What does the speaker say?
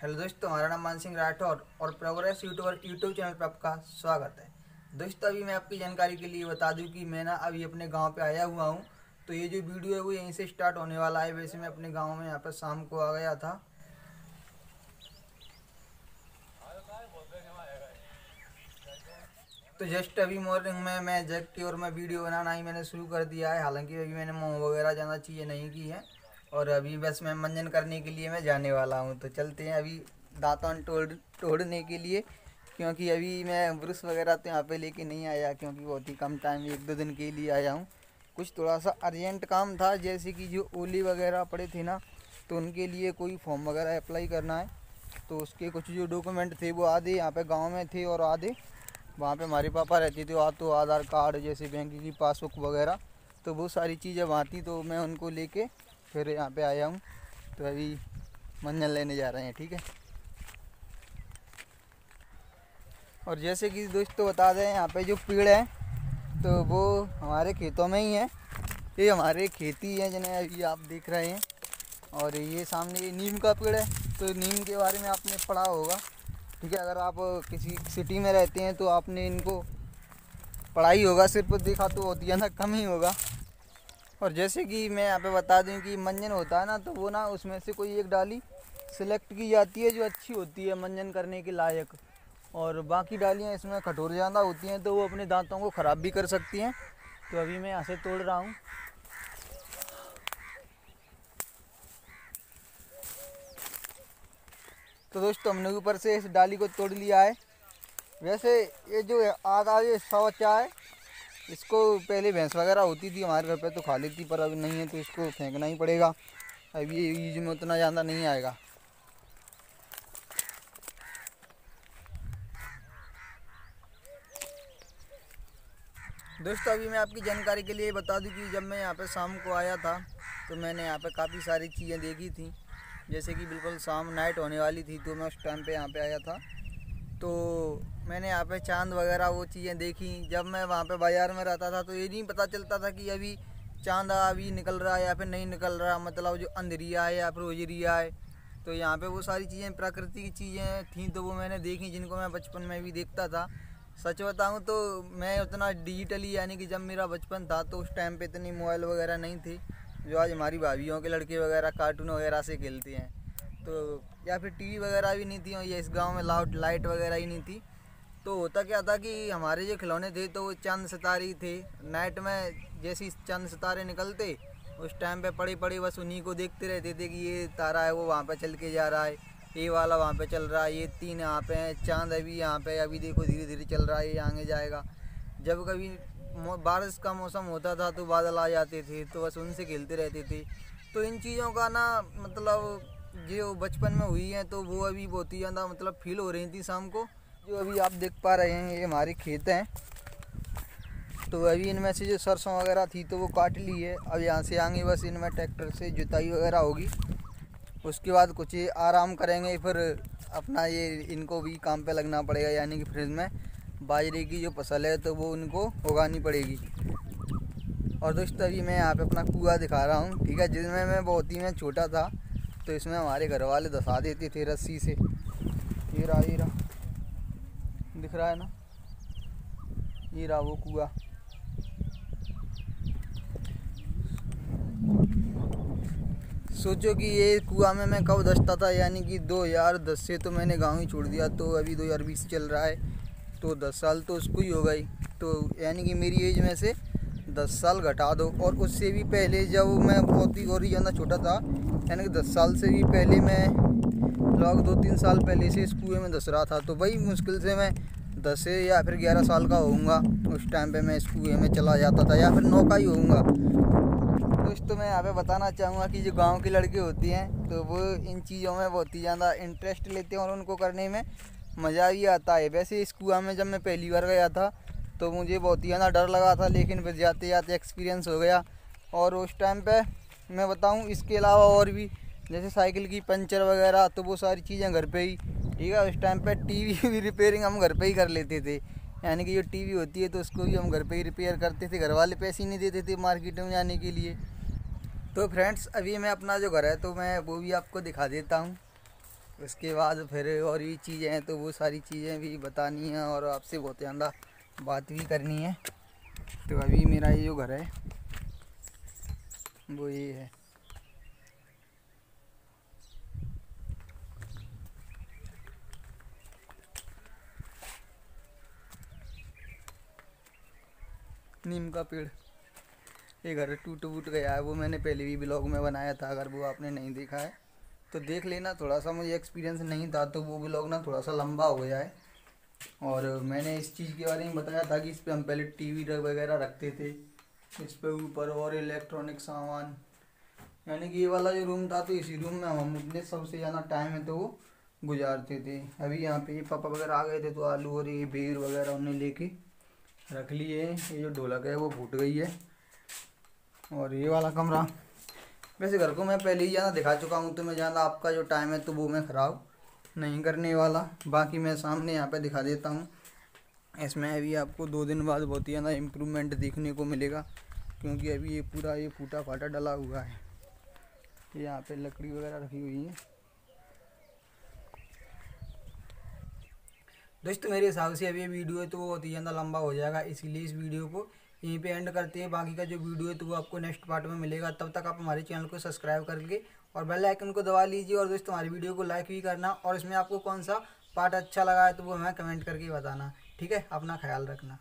Hello दोस्तों हमारा नाम मान सिंह राठौर और प्रोग्रेस यूट्यूबर यूट्यूब चैनल पर आपका स्वागत है। दोस्तों, अभी मैं आपकी जानकारी के लिए बता दूँ कि मैं ना अभी अपने गाँव पे आया हुआ हूँ। तो ये जो वीडियो है वो यहीं से स्टार्ट होने वाला है। वैसे मैं अपने गाँव में यहाँ पर शाम को आ गया था। तो जस्ट अभी मॉर्निंग में मैं जग के और मैं वीडियो बनाना ही मैंने शुरू कर दिया है। हालाँकि अभी मैंने मोह वगैरह ज़्यादा चीज़ें नहीं की है। और अभी बस मैं मंजन करने के लिए मैं जाने वाला हूँ। तो चलते हैं अभी दांतन तोड़, तोड़ने के लिए, क्योंकि अभी मैं ब्रश वगैरह तो यहाँ पे लेके नहीं आया, क्योंकि बहुत ही कम टाइम एक दो दिन के लिए आया हूँ। कुछ थोड़ा सा अर्जेंट काम था, जैसे कि जो ओली वगैरह पड़े थे ना तो उनके लिए कोई फॉर्म वगैरह अप्लाई करना है। तो उसके कुछ जो डॉक्यूमेंट थे, वो आधे यहाँ पे गाँव में थे और आधे वहाँ पे हमारे पापा रहते थे। वहाँ तो आधार कार्ड जैसे बैंक की पासबुक वगैरह तो वो सारी चीज़ें वहाँ थी तो मैं उनको लेके फिर यहाँ पे आया हूँ। तो अभी मंजन लेने जा रहे हैं, ठीक है? और जैसे कि दोस्तों बता दें, यहाँ पे जो पेड़ है तो वो हमारे खेतों में ही है। ये हमारे खेती है जिन्हें अभी आप देख रहे हैं। और ये सामने ये नीम का पेड़ है तो नीम के बारे में आपने पढ़ा होगा, ठीक है? अगर आप किसी सिटी में रहते हैं तो आपने इनको पढ़ाई होगा। सिर्फ़ देखा तो होती है ना, कम ही होगा। और जैसे कि मैं यहाँ पे बता दूँ कि मंजन होता है ना तो वो ना उसमें से कोई एक डाली सिलेक्ट की जाती है जो अच्छी होती है मंजन करने के लायक। और बाकी डालियाँ इसमें कठोर ज़्यादा होती हैं तो वो अपने दांतों को ख़राब भी कर सकती हैं। तो अभी मैं यहाँ से तोड़ रहा हूँ। तो दोस्तों, हमने ऊपर से इस डाली को तोड़ लिया है। वैसे ये जो आधा ये सौचा है। इसको पहले भैंस वगैरह होती थी, हमारे घर पे तो खा लेती पर अभी नहीं है तो इसको फेंकना ही पड़ेगा। अब ये यूज़ में उतना ज़्यादा नहीं आएगा। दोस्तों, अभी मैं आपकी जानकारी के लिए बता दूँ कि जब मैं यहाँ पे शाम को आया था तो मैंने यहाँ पे काफ़ी सारी चीज़ें देखी थी। जैसे कि बिल्कुल शाम नाइट होने वाली थी तो मैं उस टाइम पे यहाँ पे आया था। तो मैंने यहाँ पे चाँद वगैरह वो चीज़ें देखी। जब मैं वहाँ पे बाज़ार में रहता था तो ये नहीं पता चलता था कि अभी चाँद अभी निकल रहा है या फिर नहीं निकल रहा। मतलब जो अंधेरिया है या फिर उजरिया है तो यहाँ पे वो सारी चीज़ें प्रकृति की चीज़ें थी तो वो मैंने देखी, जिनको मैं बचपन में भी देखता था। सच बताऊँ तो मैं उतना डिजिटली यानी कि जब मेरा बचपन था तो उस टाइम पर इतनी मोबाइल वगैरह नहीं थी, जो आज हमारी भाभीियों के लड़के वगैरह कार्टून वगैरह से खेलते हैं। तो या फिर टीवी वगैरह भी नहीं थी ये इस गाँव में लाउट लाइट वगैरह ही नहीं थी। तो होता क्या था कि हमारे जो खिलौने थे तो वो चंद सितारे थे। नाइट में जैसे चंद सितारे निकलते, उस टाइम पे पड़े पड़े बस उन्हीं को देखते रहते थे कि ये तारा है, वो वहाँ पे चल के जा रहा है। ये वाला वहाँ पे चल रहा है, ये तीन यहाँ पे हैं, चाँद अभी यहाँ पे अभी देखो धीरे धीरे चल रहा है, ये आगे जाएगा। जब कभी बारिश का मौसम होता था तो बादल आ जाते थे तो बस उनसे खेलते रहते थे। तो इन चीज़ों का ना मतलब जो बचपन में हुई है तो वो अभी बहुत ही ज़्यादा मतलब फील हो रही थी शाम को। जो अभी आप देख पा रहे हैं, ये हमारे खेत हैं। तो अभी इनमें से जो सरसों वगैरह थी तो वो काट ली है। अब यहाँ से आगे बस इनमें ट्रैक्टर से जुताई वगैरह होगी। उसके बाद कुछ आराम करेंगे, फिर अपना ये इनको भी काम पे लगना पड़ेगा, यानी कि फ्रिज में। बाजरे की जो फ़सल है तो वो उनको उगानी पड़ेगी। और दोस्तों, अभी मैं यहाँ पे अपना कुआ दिखा रहा हूँ, ठीक है? जिसमें मैं बहुत ही, मैं छोटा था तो इसमें हमारे घर वाले दसा देते थे रस्सी से। ये रहा ये रहा। दिख रहा है ना? ये रहा वो कुआ। सोचो कि ये कुआ में मैं कब दसता था, यानी कि 2010 से तो मैंने गाँव ही छोड़ दिया। तो अभी 2020 चल रहा है तो 10 साल तो उसको ही हो गई। तो यानी कि मेरी एज में से 10 साल घटा दो। और उससे भी पहले जब मैं बहुत ही और ही ज़्यादा छोटा था, यानी कि 10 साल से भी पहले मैं लगभग दो तीन साल पहले से इस कुएँ में दस रहा था तो वही मुश्किल से मैं दस या फिर ग्यारह साल का होऊँगा। उस टाइम पे मैं इस कुएँ में चला जाता था या फिर नौका ही होऊँगा। कुछ तो मैं यहाँ पे बताना चाहूँगा कि जो गाँव की लड़की होती हैं तो वो इन चीज़ों में बहुत ही ज़्यादा इंटरेस्ट लेते हैं और उनको करने में मज़ा भी आता है। वैसे इस कुआ में जब मैं पहली बार गया था तो मुझे बहुत ही ज़्यादा डर लगा था, लेकिन फिर जाते जाते एक्सपीरियंस हो गया। और उस टाइम पर मैं बताऊँ, इसके अलावा और भी जैसे साइकिल की पंचर वगैरह तो वो सारी चीज़ें घर पर ही। ठीक है, उस टाइम पर टी भी रिपेयरिंग हम घर पर ही कर लेते थे। यानी कि जो टीवी होती है तो उसको भी हम घर पे ही रिपेयर करते थे। घर वाले पैसे ही नहीं देते थे मार्केट में जाने के लिए। तो फ्रेंड्स अभी मैं अपना जो घर है तो मैं वो भी आपको दिखा देता हूँ। उसके बाद फिर और भी चीज़ें हैं तो वो सारी चीज़ें भी बतानी हैं और आपसे बहुत ज़्यादा बात भी करनी है। तो अभी मेरा ये जो घर है, वो ये है। नीम का पेड़। ये घर टूट वूट गया है, वो मैंने पहले भी ब्लॉग में बनाया था, अगर वो आपने नहीं देखा है तो देख लेना थोड़ा सा मुझे एक्सपीरियंस नहीं था तो वो ब्लॉग ना थोड़ा सा लंबा हो है। और मैंने इस चीज़ के बारे में बताया था कि इस पर हम पहले टीवी वगैरह रखते थे, इस पर ऊपर और इलेक्ट्रॉनिक सामान, यानी कि ये वाला जो रूम था तो इसी रूम में हम अपने सबसे ज़्यादा टाइम है तो वो गुजारते थे। अभी यहाँ पे पापा वगैरह आ गए थे तो आलू और ये बेर वगैरह उन्हें लेके रख लिए, ये जो ढोलक है वो फूट गई है। और ये वाला कमरा। वैसे घर को मैं पहले ही ज़्यादा दिखा चुका हूँ तो मैं ज़्यादा आपका जो टाइम है तो वो मैं ख़राब नहीं करने वाला। बाकी मैं सामने यहाँ पे दिखा देता हूँ। इसमें अभी आपको दो दिन बाद बहुत ही ज़्यादा इम्प्रूवमेंट देखने को मिलेगा, क्योंकि अभी ये पूरा ये फूटा फाटा डला हुआ है। यहाँ पे लकड़ी वगैरह रखी हुई है। दोस्तों, मेरे हिसाब से अभी ये वीडियो तो बहुत ही ज़्यादा लंबा हो जाएगा, इसीलिए इस वीडियो को यहीं पे एंड करते हैं। बाकी का जो वीडियो है तो वो आपको नेक्स्ट पार्ट में मिलेगा। तब तक आप हमारे चैनल को सब्सक्राइब करके और बेल आइकन को दबा लीजिए और दोस्तों, हमारी वीडियो को लाइक भी करना और इसमें आपको कौन सा पार्ट अच्छा लगा है तो वो हमें कमेंट करके बताना। ठीक है, अपना ख्याल रखना।